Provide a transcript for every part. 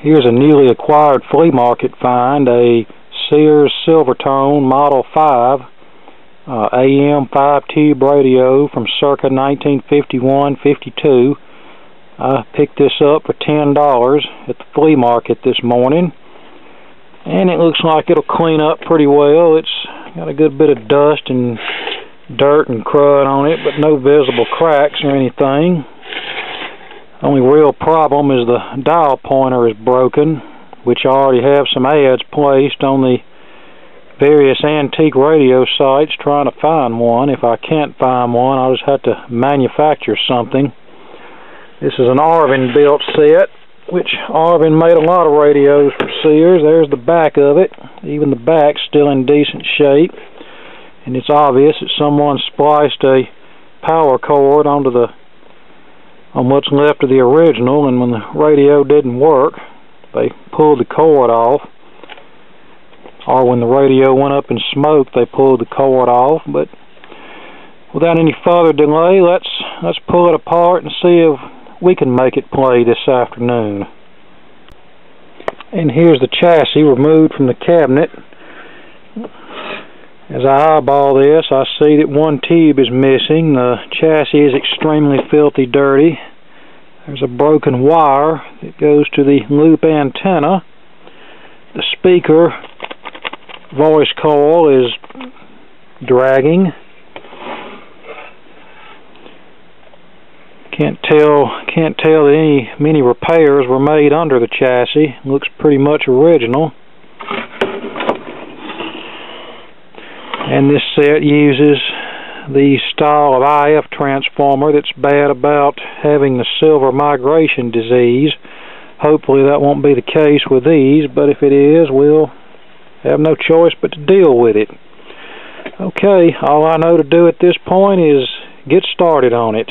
Here's a newly acquired flea market find, a Sears Silvertone Model 5 uh, AM 5 tube radio from circa 1951-52. I picked this up for $10 at the flea market this morning and it looks like it'll clean up pretty well. It's got a good bit of dust and dirt and crud on it but no visible cracks or anything. Only real problem is the dial pointer is broken, which I already have some ads placed on the various antique radio sites trying to find one. If I can't find one, I'll just have to manufacture something. This is an Arvin built set, which Arvin made a lot of radios for Sears. There's the back of it. Even the back's still in decent shape. And it's obvious that someone spliced a power cord onto the on what's left of the original and when the radio didn't work they pulled the cord off. Or when the radio went up in smoke they pulled the cord off. But without any further delay let's let's pull it apart and see if we can make it play this afternoon. And here's the chassis removed from the cabinet as I eyeball this, I see that one tube is missing. The chassis is extremely filthy dirty. There's a broken wire that goes to the loop antenna. The speaker voice coil is dragging. Can't tell can't tell that any many repairs were made under the chassis. Looks pretty much original. And this set uses the style of IF transformer that's bad about having the silver migration disease. Hopefully that won't be the case with these, but if it is, we'll have no choice but to deal with it. Okay, all I know to do at this point is get started on it.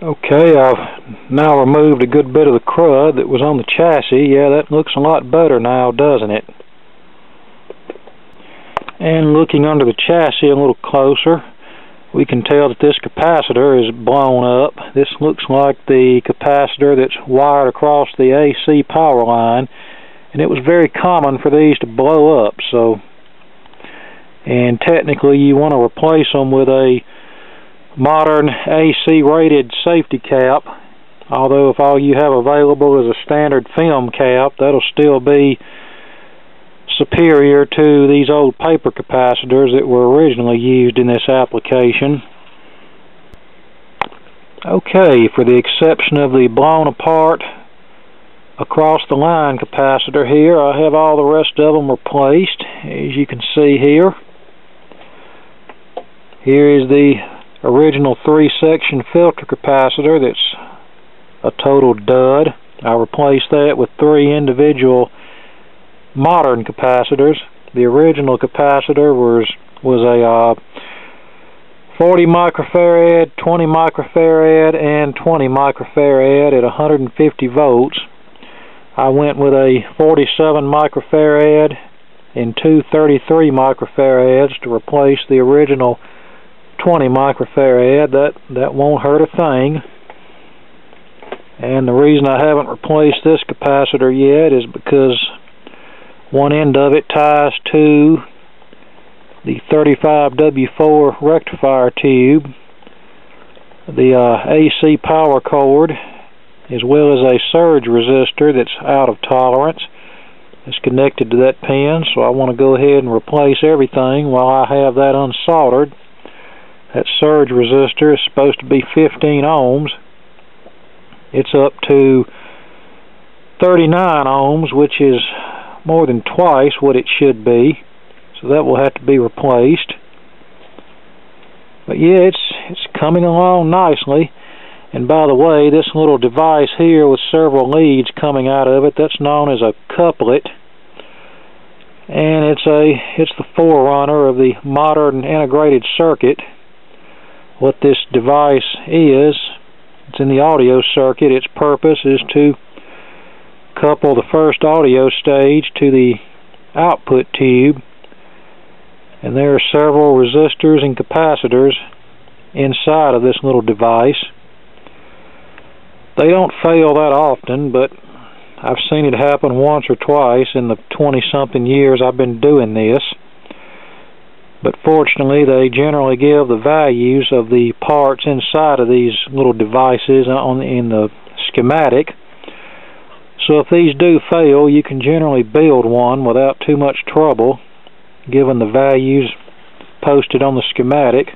Okay, I've now removed a good bit of the crud that was on the chassis. Yeah, that looks a lot better now, doesn't it? And looking under the chassis a little closer, we can tell that this capacitor is blown up. This looks like the capacitor that's wired across the AC power line. And it was very common for these to blow up. So, And technically you want to replace them with a modern AC rated safety cap. Although if all you have available is a standard film cap, that'll still be superior to these old paper capacitors that were originally used in this application. Okay, for the exception of the blown apart across the line capacitor here, I have all the rest of them replaced, as you can see here. Here is the original three section filter capacitor that's a total dud. I replaced that with three individual modern capacitors. The original capacitor was was a uh, 40 microfarad, 20 microfarad, and 20 microfarad at 150 volts. I went with a 47 microfarad and two 33 microfarads to replace the original 20 microfarad. That that won't hurt a thing. And the reason I haven't replaced this capacitor yet is because one end of it ties to the 35W4 rectifier tube, the uh, AC power cord, as well as a surge resistor that's out of tolerance. It's connected to that pin, so I want to go ahead and replace everything while I have that unsoldered. That surge resistor is supposed to be 15 ohms. It's up to 39 ohms, which is more than twice what it should be. So that will have to be replaced. But yeah it's it's coming along nicely. And by the way this little device here with several leads coming out of it that's known as a couplate. And it's a it's the forerunner of the modern integrated circuit. What this device is it's in the audio circuit. Its purpose is to couple the first audio stage to the output tube and there are several resistors and capacitors inside of this little device. They don't fail that often but I've seen it happen once or twice in the 20-something years I've been doing this. But fortunately, they generally give the values of the parts inside of these little devices on in the schematic. So if these do fail, you can generally build one without too much trouble, given the values posted on the schematic.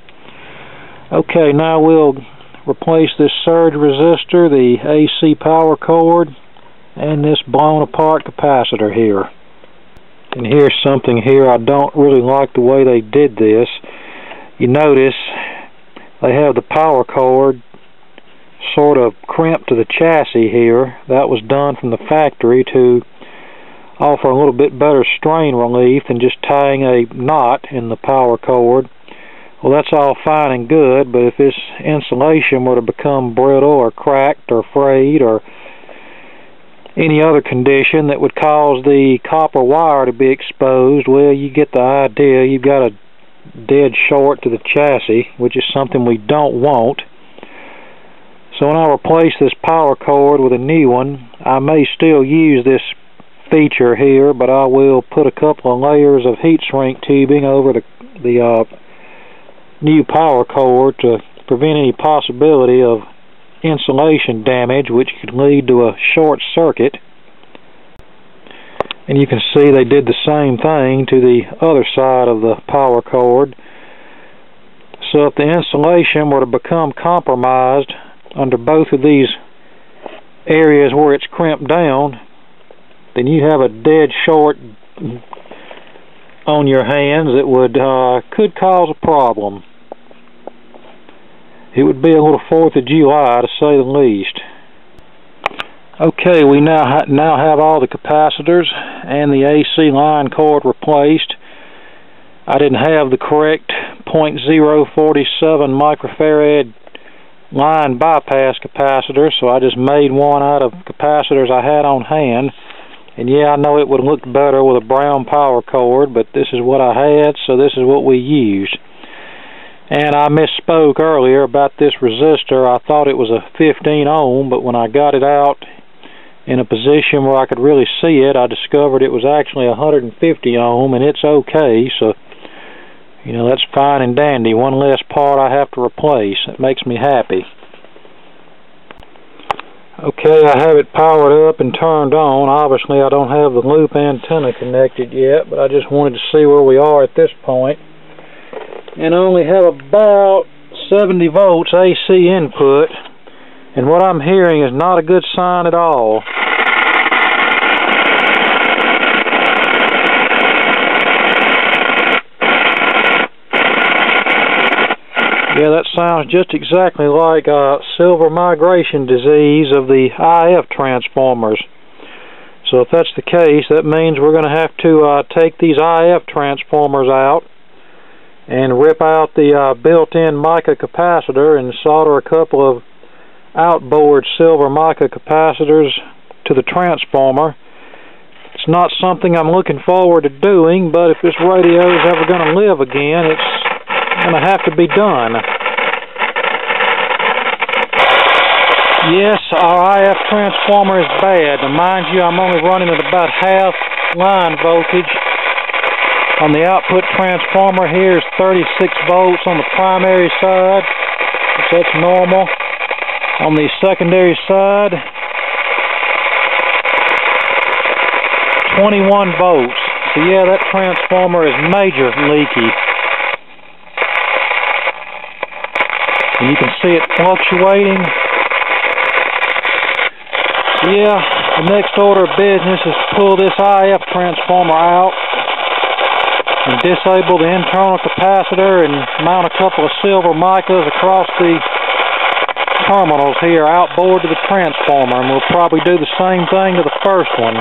Okay, now we'll replace this surge resistor, the AC power cord, and this blown apart capacitor here. And here's something here I don't really like the way they did this. You notice they have the power cord sort of crimped to the chassis here. That was done from the factory to offer a little bit better strain relief than just tying a knot in the power cord. Well, that's all fine and good, but if this insulation were to become brittle or cracked or frayed or any other condition that would cause the copper wire to be exposed, well, you get the idea. You've got a dead short to the chassis, which is something we don't want. So when I replace this power cord with a new one, I may still use this feature here, but I will put a couple of layers of heat shrink tubing over the, the uh, new power cord to prevent any possibility of insulation damage which could lead to a short circuit. And you can see they did the same thing to the other side of the power cord. So if the insulation were to become compromised under both of these areas where it's crimped down then you have a dead short on your hands that would uh, could cause a problem it would be a little 4th of July to say the least. Okay, we now ha now have all the capacitors and the AC line cord replaced. I didn't have the correct 0.047 microfarad line bypass capacitor, so I just made one out of capacitors I had on hand. And yeah, I know it would have looked better with a brown power cord, but this is what I had, so this is what we used. And I misspoke earlier about this resistor. I thought it was a 15 ohm, but when I got it out in a position where I could really see it, I discovered it was actually 150 ohm, and it's okay. So, you know, that's fine and dandy. One less part I have to replace. It makes me happy. Okay, I have it powered up and turned on. Obviously, I don't have the loop antenna connected yet, but I just wanted to see where we are at this point. and only have about 70 volts AC input and what I'm hearing is not a good sign at all. Yeah, that sounds just exactly like uh, silver migration disease of the IF transformers. So if that's the case, that means we're going to have to uh, take these IF transformers out and rip out the uh, built-in mica capacitor and solder a couple of outboard silver mica capacitors to the transformer. It's not something I'm looking forward to doing, but if this radio is ever going to live again, it's going to have to be done. Yes, our IF transformer is bad. Now, mind you, I'm only running at about half line voltage on the output transformer here is 36 volts on the primary side, that's normal. On the secondary side, 21 volts. So yeah, that transformer is major leaky. And you can see it fluctuating. Yeah, the next order of business is pull this IF transformer out and disable the internal capacitor and mount a couple of silver micas across the terminals here outboard to the transformer and we'll probably do the same thing to the first one.